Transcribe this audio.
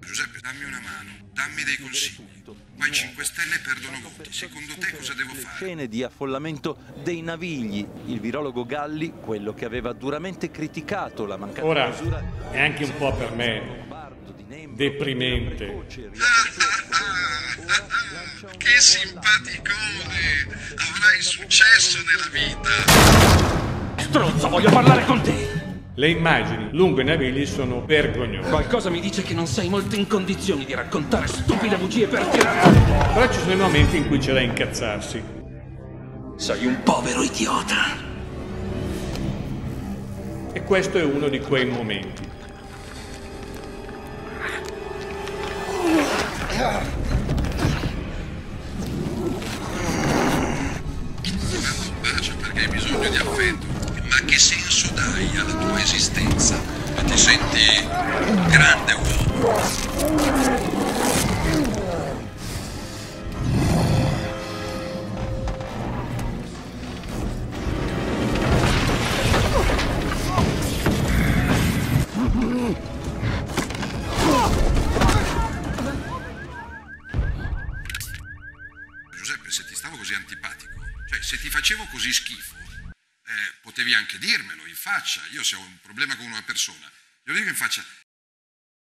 Giuseppe, dammi una mano, dammi dei consigli. Qua i 5 Stelle perdono voti. Secondo te cosa devo fare? Scene di affollamento dei navigli. Il virologo Galli, quello che aveva duramente criticato la mancata Ora misura è anche un po' per me Lombardo, di Nembro, deprimente. precoce, Che simpaticone! Avrai successo nella vita! Stronzo, voglio parlare con te! Le immagini lungo i navigli sono vergognose. Qualcosa mi dice che non sei molto in condizioni di raccontare stupide bugie per tirare... Però ci sono i momenti in cui c'è da incazzarsi. Sei un povero idiota. E questo è uno di quei momenti. Un bacio perché hai bisogno di affetto. Ma che senso dai alla tua esistenza? Ma ti senti un grande uomo? Giuseppe, se ti stavo così antipatico, cioè se ti facevo così schifo, potevi anche dirmelo in faccia. Io se ho un problema con una persona, glielo dico in faccia,